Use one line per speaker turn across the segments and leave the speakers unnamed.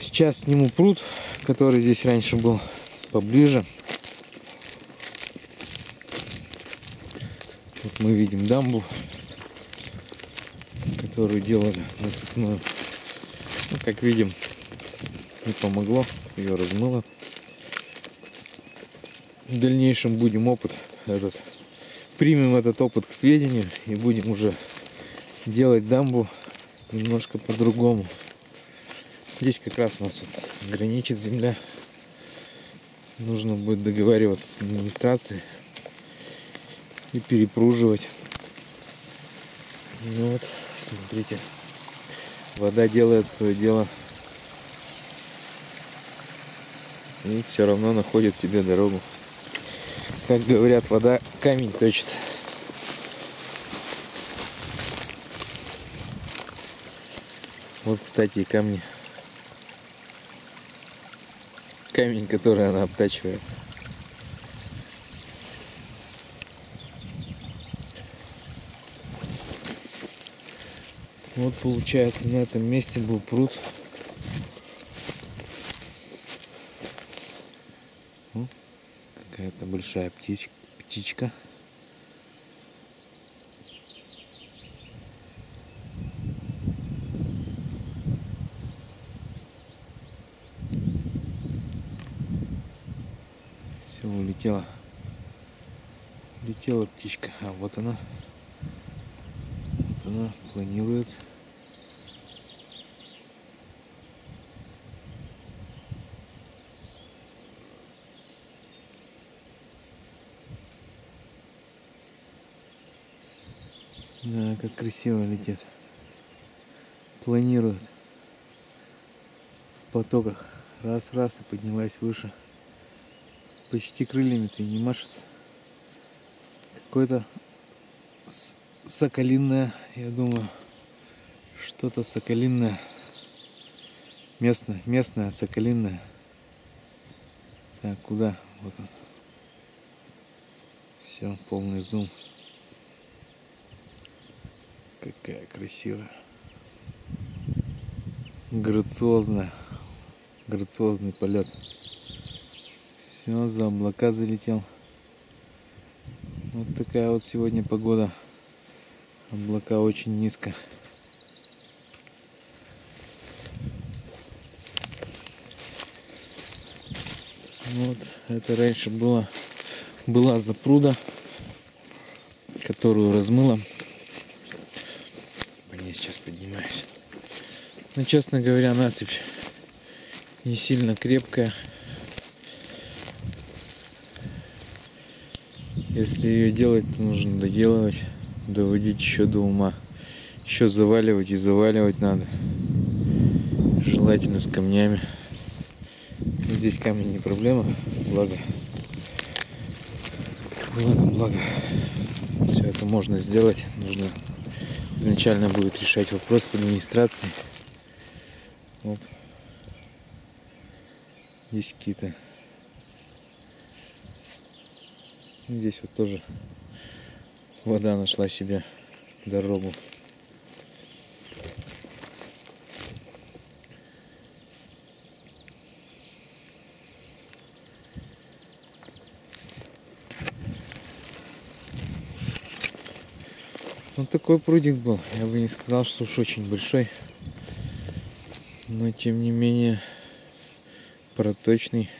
Сейчас сниму пруд, который здесь раньше был поближе. Вот мы видим дамбу, которую делали насыпную. Ну, как видим, не помогло, ее размыло. В дальнейшем будем опыт этот, примем этот опыт к сведению и будем уже делать дамбу немножко по-другому. Здесь как раз у нас вот граничит земля. Нужно будет договариваться с администрацией и перепруживать. Ну вот, смотрите, вода делает свое дело. И все равно находит себе дорогу. Как говорят, вода камень точит. Вот, кстати, и камни. Камень, который она обтачивает. Вот получается на этом месте был пруд. Какая-то большая птичка. Все, улетела. Улетела птичка. А вот она. Вот она планирует. Да, как красиво летит. Планирует. В потоках. Раз-раз и поднялась выше. Почти крыльями-то и не машет. Какое-то соколинное, я думаю. Что-то соколинное. Местное, местное, соколинное. Так, куда? Вот он. Все, полный зум. Какая красивая. Грациозная. Грациозный полет. Все, за облака залетел. Вот такая вот сегодня погода. Облака очень низко. Вот, это раньше было, была запруда, которую размыло. Я сейчас поднимаюсь. Но, честно говоря, насыпь не сильно крепкая. Если ее делать, то нужно доделывать, доводить еще до ума. Еще заваливать и заваливать надо. Желательно с камнями. Здесь камни не проблема, благо. Благо, благо. Все это можно сделать. Нужно изначально будет решать вопрос с администрацией. Оп. Здесь какие-то Здесь вот тоже вода нашла себе дорогу. Вот такой прудик был. Я бы не сказал, что уж очень большой. Но тем не менее проточный.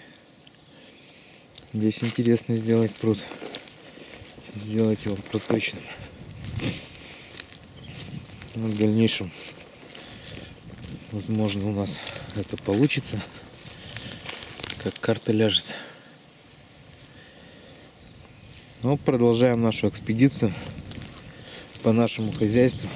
Здесь интересно сделать пруд. Сделать его проточным. Но в дальнейшем, возможно, у нас это получится. Как карта ляжет. Но продолжаем нашу экспедицию по нашему хозяйству.